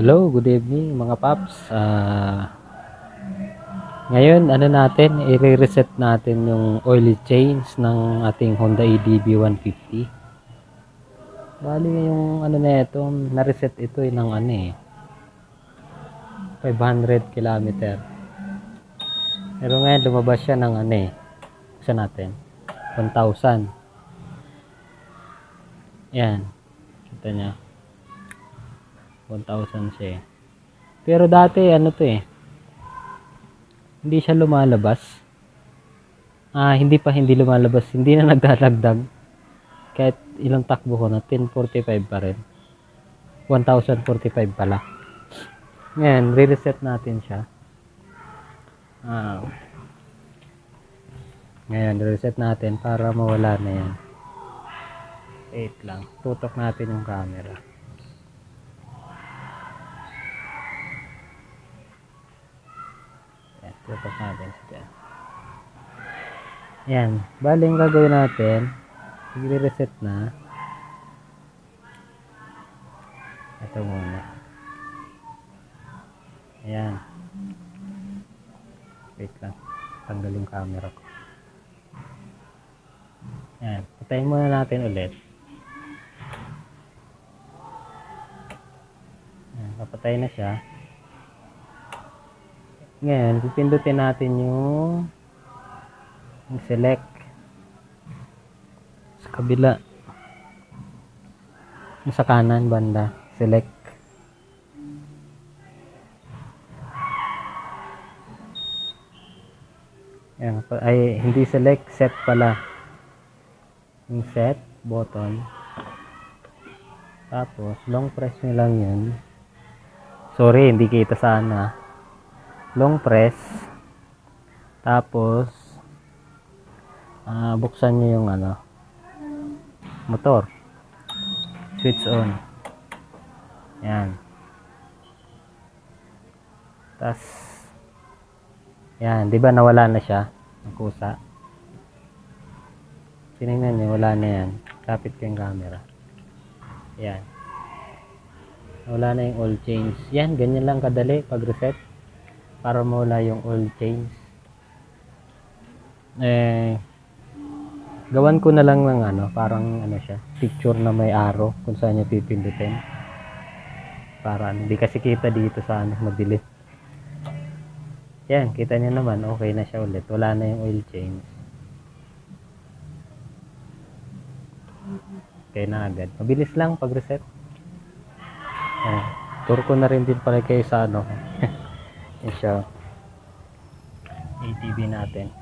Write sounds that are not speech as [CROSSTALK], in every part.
Hello, good evening mga paps. Ah, ngayon, ano natin, i-reset natin yung oil change ng ating Honda EDB 150. Bali yung ano na ito, na-reset ito eh, ng ano eh, 500 kilometer. Pero ngayon, lumabas siya ng ano eh, isa natin, 1,000. Yan, kita niya. 1,000 siya eh. Pero dati ano to eh. Hindi siya lumalabas. Ah, hindi pa hindi lumalabas. Hindi na [LAUGHS] nagdadagdag. Kahit ilang takbo ko na 1045 pa rin. 1045 pala. Ngayon, re-reset natin siya. Ah. Ngayon, reset natin para mawala na yan. Wait lang. Tutok natin yung camera. Tutok natin siya. Yan. Bali, yung gagawin natin, i-reset na. Ito muna. Ayan. Wait lang. Tanggal yung camera ko. Ayan. Patayin muna natin ulit. Ayan, papatay na siya. Ngayon, pipindutin natin yung, select sa kabila. Sa kanan banda, select. Ayan, pa- ay hindi select, set pala. Yung set button. Tapos, long press nyo lang yun. Sorry, hindi kita sana long press. Tapos ah, buksan nyo yung ano motor. Switch on. Yan. Tas yan di ba nawala na siya ang kusa? Tinignan nyo wala na yan. Kapit ko yung camera. Yan. Wala na yung oil change. Yan ganyan lang kadali pag reset para mawala yung oil change. Eh gawan ko na lang ng ano parang ano siya picture na may arrow kung saan niya pipindutin. Para ano, hindi kasi kita dito sa ano madilim. Yan kita niya naman okay na siya ulit. Wala na yung oil change. Okay na agad. Mabilis lang pag reset eh, tour ko na rin din pala kayo sa ano [LAUGHS] Siya. ATV natin.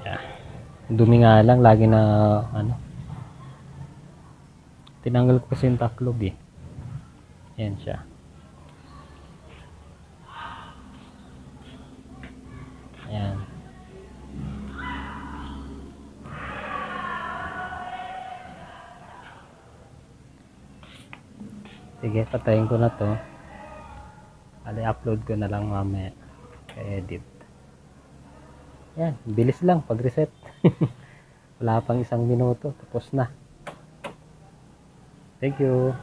Yeah. Dumi nga lang, lagi na ano. Tinanggal ko kasi yung taklob eh. Yan siya. Sige, patayin ko na to. Ali, upload ko na lang mamaya. edit Yan, bilis lang pag reset. [LAUGHS] Wala pang isang minuto, tapos na. Thank you.